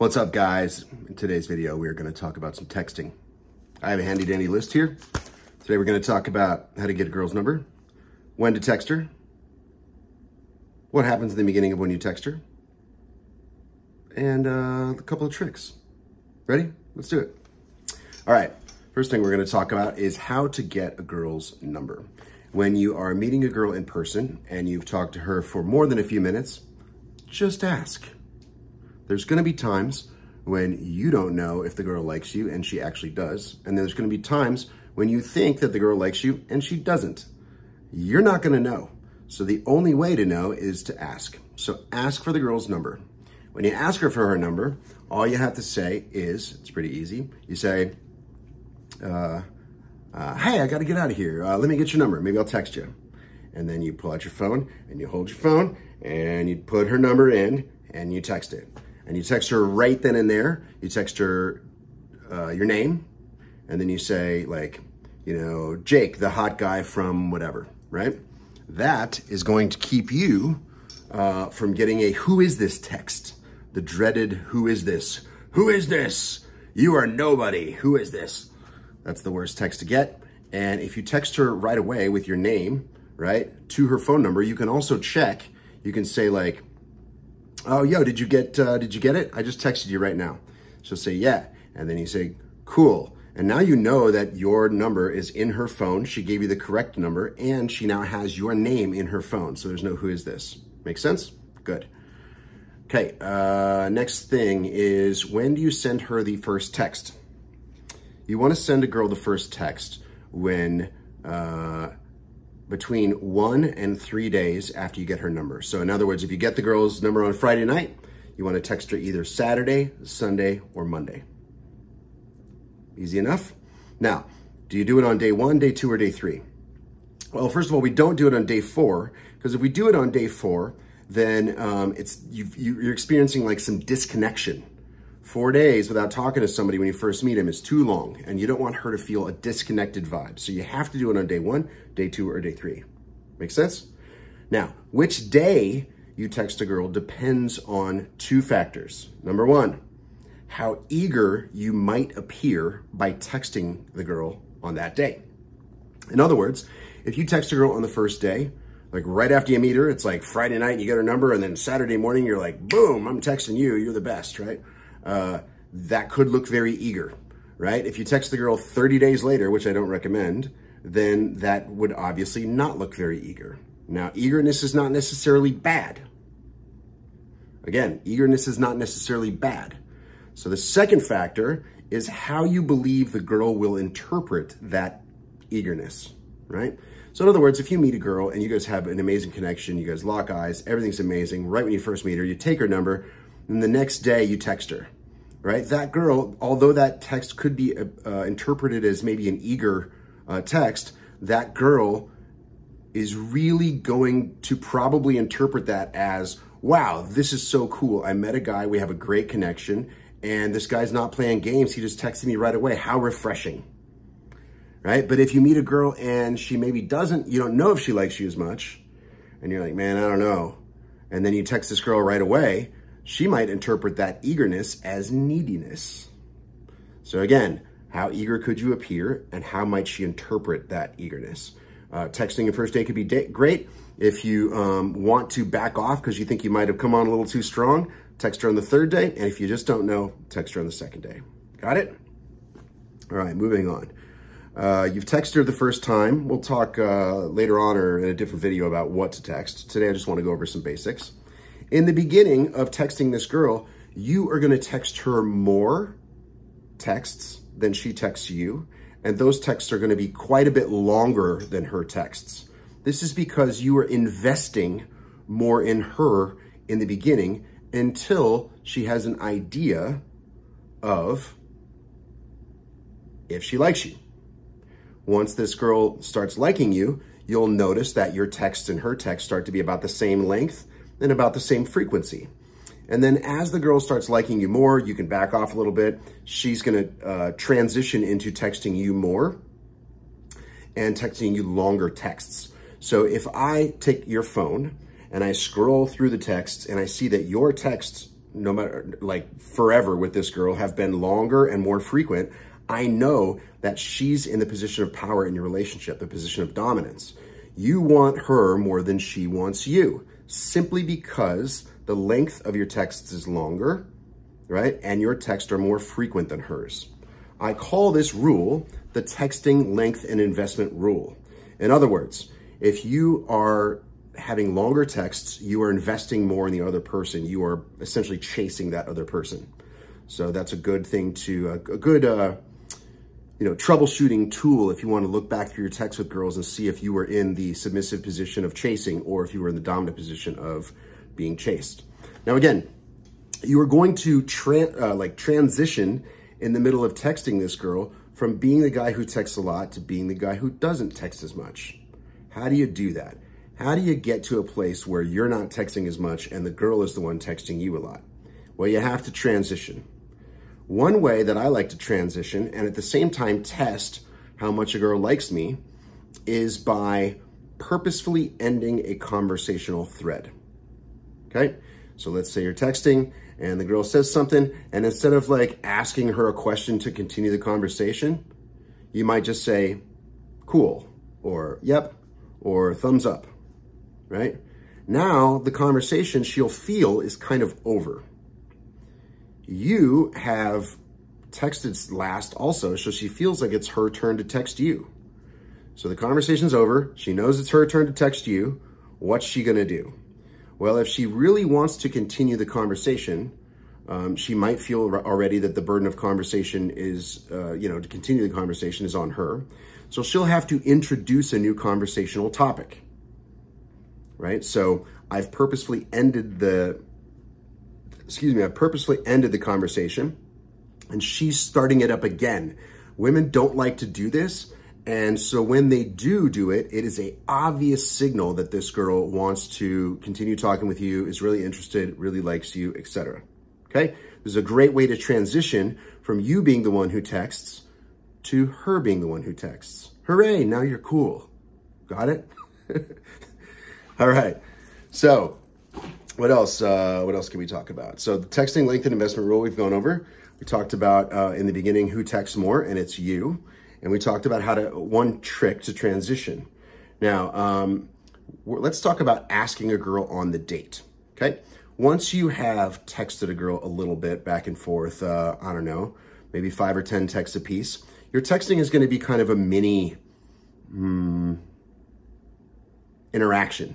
What's up guys? In today's video, we are gonna talk about some texting. I have a handy dandy list here. Today we're gonna talk about how to get a girl's number, when to text her, what happens in the beginning of when you text her, and uh, a couple of tricks. Ready? Let's do it. All right, first thing we're gonna talk about is how to get a girl's number. When you are meeting a girl in person and you've talked to her for more than a few minutes, just ask. There's gonna be times when you don't know if the girl likes you and she actually does. And there's gonna be times when you think that the girl likes you and she doesn't. You're not gonna know. So the only way to know is to ask. So ask for the girl's number. When you ask her for her number, all you have to say is, it's pretty easy. You say, uh, uh, hey, I gotta get out of here. Uh, let me get your number. Maybe I'll text you. And then you pull out your phone and you hold your phone and you put her number in and you text it and you text her right then and there. You text her uh, your name, and then you say like, you know, Jake, the hot guy from whatever, right? That is going to keep you uh, from getting a who is this text, the dreaded who is this? Who is this? You are nobody. Who is this? That's the worst text to get. And if you text her right away with your name, right, to her phone number, you can also check. You can say like, oh, yo, did you get, uh, did you get it? I just texted you right now. She'll say, yeah. And then you say, cool. And now you know that your number is in her phone. She gave you the correct number and she now has your name in her phone. So there's no who is this. Make sense? Good. Okay, uh, next thing is when do you send her the first text? You want to send a girl the first text when uh, between one and three days after you get her number. So in other words, if you get the girl's number on Friday night, you want to text her either Saturday, Sunday, or Monday. Easy enough? Now, do you do it on day one, day two, or day three? Well, first of all, we don't do it on day four, because if we do it on day four, then um, it's you you're experiencing like some disconnection Four days without talking to somebody when you first meet him is too long, and you don't want her to feel a disconnected vibe. So you have to do it on day one, day two, or day three. Make sense? Now, which day you text a girl depends on two factors. Number one, how eager you might appear by texting the girl on that day. In other words, if you text a girl on the first day, like right after you meet her, it's like Friday night you get her number, and then Saturday morning, you're like, boom, I'm texting you, you're the best, right? Uh, that could look very eager, right? If you text the girl 30 days later, which I don't recommend, then that would obviously not look very eager. Now, eagerness is not necessarily bad. Again, eagerness is not necessarily bad. So the second factor is how you believe the girl will interpret that eagerness, right? So in other words, if you meet a girl and you guys have an amazing connection, you guys lock eyes, everything's amazing, right when you first meet her, you take her number, and the next day you text her, right? That girl, although that text could be uh, interpreted as maybe an eager uh, text, that girl is really going to probably interpret that as, wow, this is so cool. I met a guy, we have a great connection, and this guy's not playing games. He just texted me right away. How refreshing, right? But if you meet a girl and she maybe doesn't, you don't know if she likes you as much, and you're like, man, I don't know. And then you text this girl right away, she might interpret that eagerness as neediness. So again, how eager could you appear and how might she interpret that eagerness? Uh, texting a first date could be great. If you um, want to back off because you think you might have come on a little too strong, text her on the third day. And if you just don't know, text her on the second day. Got it? All right, moving on. Uh, you've texted her the first time. We'll talk uh, later on or in a different video about what to text. Today, I just want to go over some basics. In the beginning of texting this girl, you are going to text her more texts than she texts you. And those texts are going to be quite a bit longer than her texts. This is because you are investing more in her in the beginning until she has an idea of if she likes you. Once this girl starts liking you, you'll notice that your texts and her texts start to be about the same length and about the same frequency. And then as the girl starts liking you more, you can back off a little bit. She's gonna uh, transition into texting you more and texting you longer texts. So if I take your phone and I scroll through the texts and I see that your texts no matter like forever with this girl have been longer and more frequent, I know that she's in the position of power in your relationship, the position of dominance. You want her more than she wants you, simply because the length of your texts is longer, right? And your texts are more frequent than hers. I call this rule the texting length and investment rule. In other words, if you are having longer texts, you are investing more in the other person. You are essentially chasing that other person. So that's a good thing to, a, good, uh, you know, troubleshooting tool if you want to look back through your texts with girls and see if you were in the submissive position of chasing or if you were in the dominant position of being chased. Now, again, you are going to tra- uh, like transition in the middle of texting this girl from being the guy who texts a lot to being the guy who doesn't text as much. How do you do that? How do you get to a place where you're not texting as much and the girl is the one texting you a lot? Well, you have to transition. One way that I like to transition and at the same time test how much a girl likes me is by purposefully ending a conversational thread. Okay? So let's say you're texting and the girl says something and instead of like asking her a question to continue the conversation, you might just say, cool, or yep, or thumbs up, right? Now the conversation she'll feel is kind of over you have texted last also, so she feels like it's her turn to text you. So the conversation's over. She knows it's her turn to text you. What's she going to do? Well, if she really wants to continue the conversation, um, she might feel already that the burden of conversation is, uh, you know, to continue the conversation is on her. So she'll have to introduce a new conversational topic, right? So I've purposefully ended the excuse me, I purposely ended the conversation and she's starting it up again. Women don't like to do this. And so when they do do it, it is a obvious signal that this girl wants to continue talking with you, is really interested, really likes you, etc. Okay? This is a great way to transition from you being the one who texts to her being the one who texts. Hooray, now you're cool. Got it? All right. So what else? Uh, what else can we talk about? So the texting length and investment rule we've gone over. We talked about uh, in the beginning who texts more, and it's you. And we talked about how to one trick to transition. Now, um, let's talk about asking a girl on the date. Okay, once you have texted a girl a little bit back and forth, uh, I don't know, maybe five or ten texts a piece. Your texting is going to be kind of a mini mm, interaction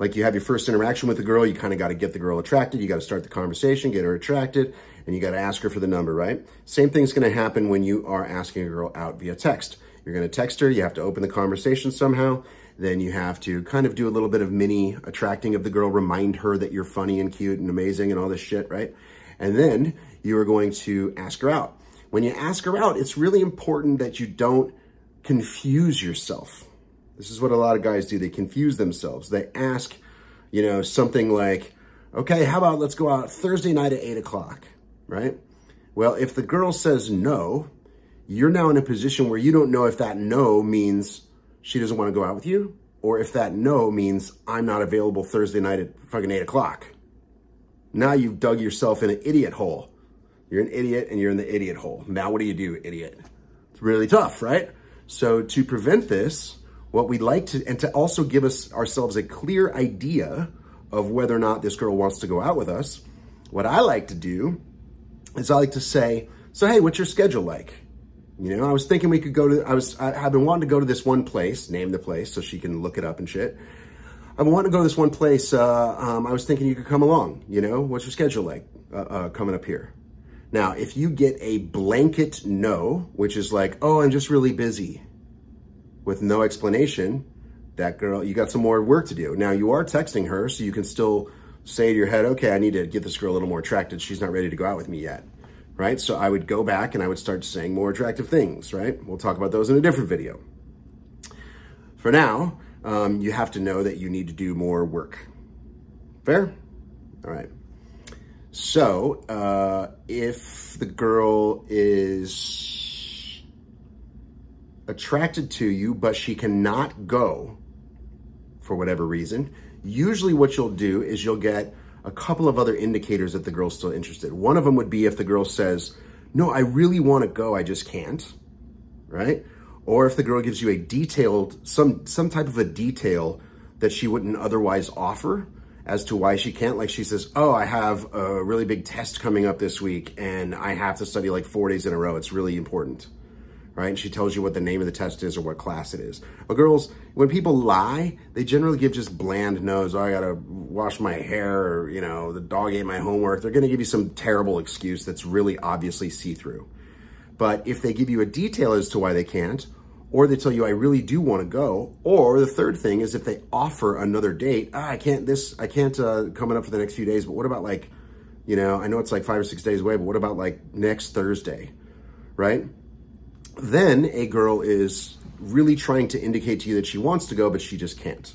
like you have your first interaction with the girl, you kind of got to get the girl attracted. You got to start the conversation, get her attracted, and you got to ask her for the number, right? Same thing's going to happen when you are asking a girl out via text. You're going to text her, you have to open the conversation somehow. Then you have to kind of do a little bit of mini attracting of the girl, remind her that you're funny and cute and amazing and all this shit, right? And then you are going to ask her out. When you ask her out, it's really important that you don't confuse yourself this is what a lot of guys do. They confuse themselves. They ask, you know, something like, okay, how about let's go out Thursday night at 8 o'clock, right? Well, if the girl says no, you're now in a position where you don't know if that no means she doesn't want to go out with you or if that no means I'm not available Thursday night at fucking 8 o'clock. Now you've dug yourself in an idiot hole. You're an idiot and you're in the idiot hole. Now what do you do, idiot? It's really tough, right? So to prevent this, what we'd like to, and to also give us ourselves a clear idea of whether or not this girl wants to go out with us, what I like to do is I like to say, so hey, what's your schedule like? You know, I was thinking we could go to, I was, I, have been wanting to go to this one place, name the place so she can look it up and shit. I've been wanting to go to this one place. Uh, um, I was thinking you could come along, you know, what's your schedule like uh, uh, coming up here? Now, if you get a blanket no, which is like, oh, I'm just really busy with no explanation, that girl, you got some more work to do. Now you are texting her, so you can still say to your head, okay, I need to get this girl a little more attracted. She's not ready to go out with me yet, right? So I would go back and I would start saying more attractive things, right? We'll talk about those in a different video. For now, um, you have to know that you need to do more work. Fair? All right. So uh, if the girl is attracted to you, but she cannot go for whatever reason, usually what you'll do is you'll get a couple of other indicators that the girl's still interested. One of them would be if the girl says, no, I really want to go, I just can't, right? Or if the girl gives you a detailed, some, some type of a detail that she wouldn't otherwise offer as to why she can't. Like she says, oh, I have a really big test coming up this week and I have to study like four days in a row. It's really important right? And she tells you what the name of the test is or what class it is. But girls, when people lie, they generally give just bland no's. Oh, I gotta wash my hair or, you know, the dog ate my homework. They're gonna give you some terrible excuse that's really obviously see-through. But if they give you a detail as to why they can't, or they tell you, I really do want to go. Or the third thing is if they offer another date, ah, I can't this, I can't uh, coming up for the next few days, but what about like, you know, I know it's like five or six days away, but what about like next Thursday, right? Then a girl is really trying to indicate to you that she wants to go, but she just can't.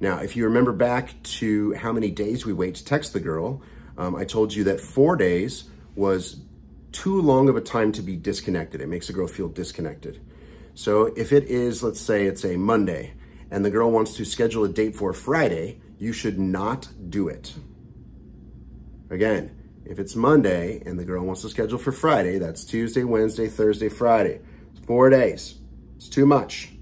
Now, if you remember back to how many days we wait to text the girl, um, I told you that four days was too long of a time to be disconnected. It makes a girl feel disconnected. So if it is, let's say it's a Monday, and the girl wants to schedule a date for Friday, you should not do it. Again, if it's Monday and the girl wants to schedule for Friday, that's Tuesday, Wednesday, Thursday, Friday. It's four days. It's too much.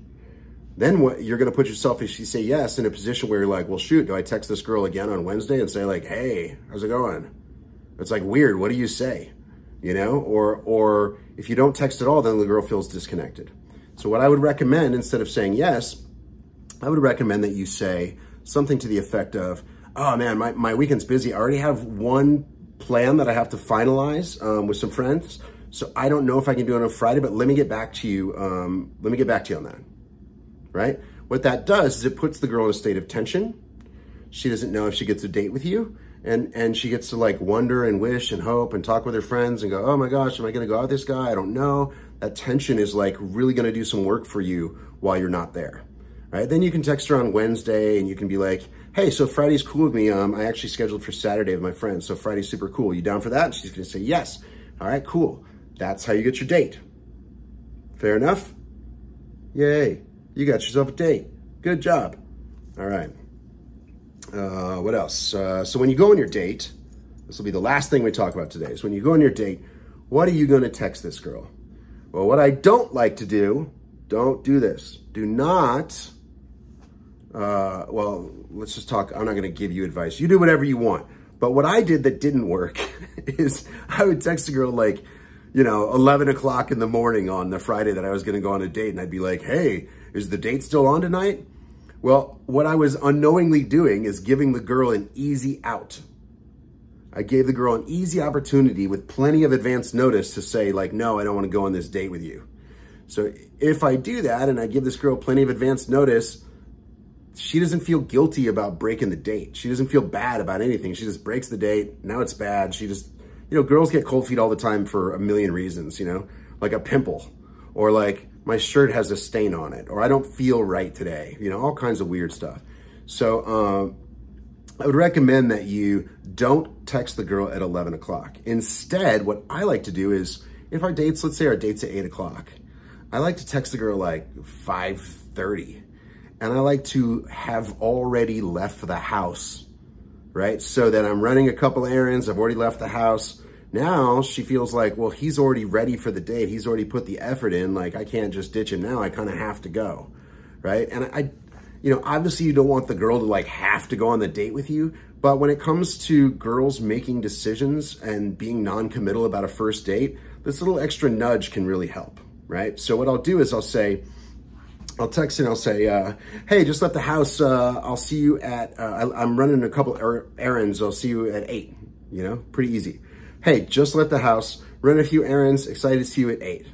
Then what you're going to put yourself, if you say yes, in a position where you're like, well, shoot, do I text this girl again on Wednesday and say like, hey, how's it going? It's like weird. What do you say? You know, or, or if you don't text at all, then the girl feels disconnected. So what I would recommend instead of saying yes, I would recommend that you say something to the effect of, oh man, my, my weekend's busy. I already have one plan that I have to finalize um, with some friends. So I don't know if I can do it on Friday, but let me get back to you. Um, let me get back to you on that, right? What that does is it puts the girl in a state of tension. She doesn't know if she gets a date with you. And, and she gets to like wonder and wish and hope and talk with her friends and go, oh my gosh, am I gonna go out with this guy? I don't know. That tension is like really gonna do some work for you while you're not there, right? Then you can text her on Wednesday and you can be like, hey, so Friday's cool with me. Um, I actually scheduled for Saturday with my friends. So Friday's super cool. You down for that? And she's going to say yes. All right, cool. That's how you get your date. Fair enough? Yay. You got yourself a date. Good job. All right. Uh, what else? Uh, so when you go on your date, this will be the last thing we talk about today. So when you go on your date, what are you going to text this girl? Well, what I don't like to do, don't do this. Do not uh, well, let's just talk. I'm not going to give you advice. You do whatever you want. But what I did that didn't work is I would text a girl like, you know, 11 o'clock in the morning on the Friday that I was going to go on a date. And I'd be like, hey, is the date still on tonight? Well, what I was unknowingly doing is giving the girl an easy out. I gave the girl an easy opportunity with plenty of advance notice to say like, no, I don't want to go on this date with you. So if I do that and I give this girl plenty of advance notice, she doesn't feel guilty about breaking the date. She doesn't feel bad about anything. She just breaks the date. Now it's bad. She just, you know, girls get cold feet all the time for a million reasons, you know, like a pimple or like my shirt has a stain on it or I don't feel right today, you know, all kinds of weird stuff. So, um, I would recommend that you don't text the girl at 11 o'clock. Instead, what I like to do is if our dates, let's say our date's at eight o'clock, I like to text the girl like 5.30 and I like to have already left the house, right? So that I'm running a couple errands, I've already left the house. Now she feels like, well, he's already ready for the date. He's already put the effort in. Like I can't just ditch him now. I kind of have to go, right? And I, you know, obviously you don't want the girl to like have to go on the date with you, but when it comes to girls making decisions and being non-committal about a first date, this little extra nudge can really help, right? So what I'll do is I'll say, I'll text and I'll say, uh, hey, just left the house. Uh, I'll see you at, uh, I, am running a couple er errands. I'll see you at eight, you know, pretty easy. Hey, just left the house, run a few errands, excited to see you at eight,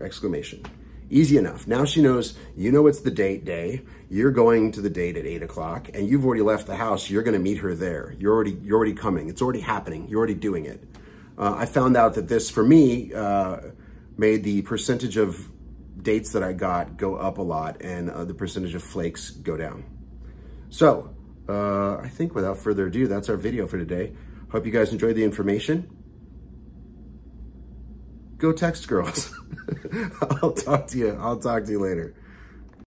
exclamation. Easy enough. Now she knows, you know it's the date day. You're going to the date at eight o'clock and you've already left the house. You're going to meet her there. You're already, you're already coming. It's already happening. You're already doing it. Uh, I found out that this, for me, uh, made the percentage of dates that I got go up a lot and uh, the percentage of flakes go down. So uh, I think without further ado, that's our video for today. Hope you guys enjoyed the information. Go text girls. I'll talk to you. I'll talk to you later.